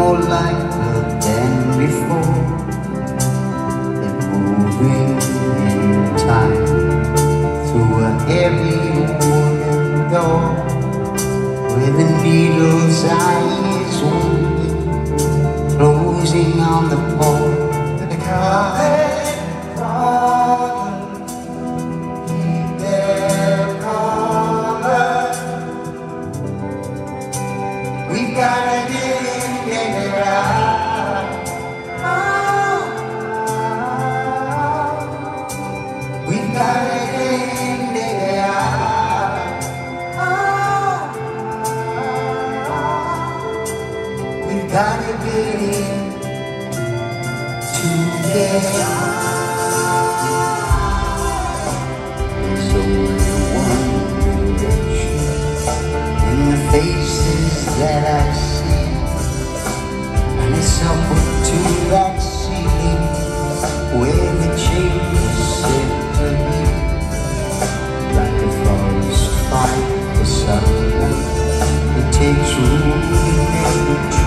more lighter than before and moving in time through a heavy wooden door where the needle's eyes is closing on the port of the car. everybody beating together. There's only one direction in the faces that I see, and it's upward to that ceiling where the change said to me, like a forest fire, the sun, it takes root in every tree.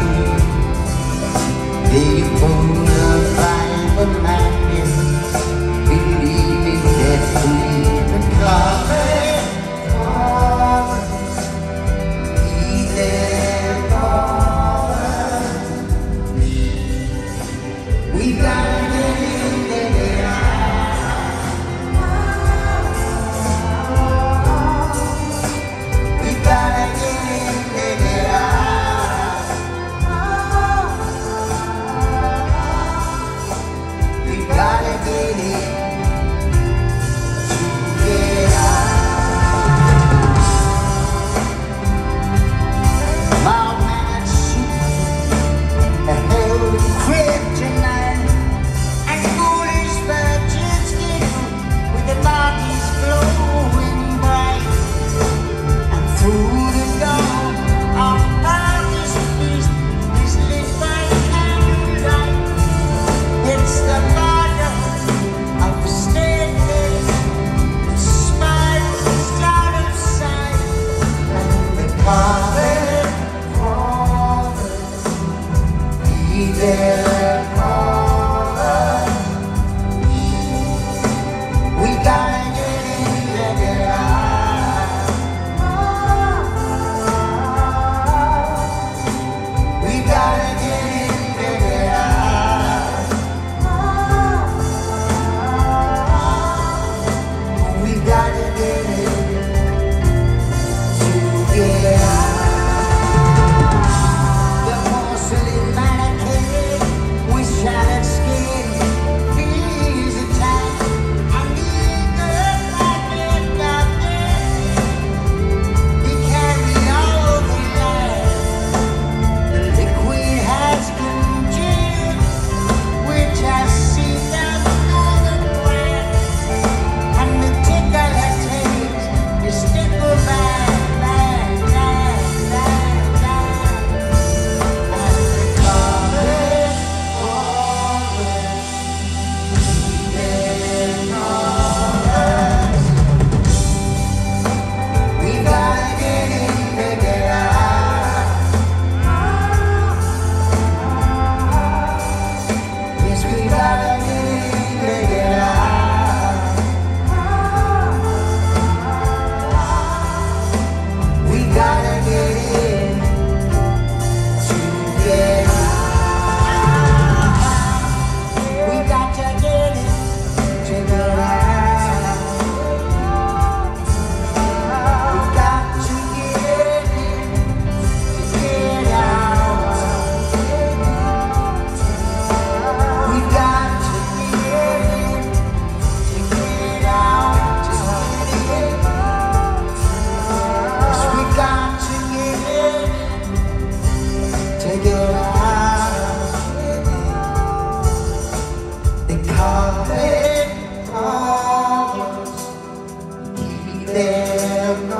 We gotta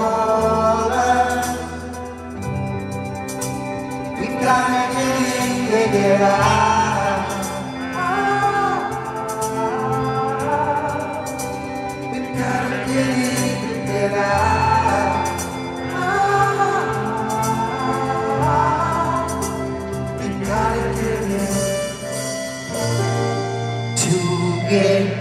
get it. We gotta get it. We gotta get together.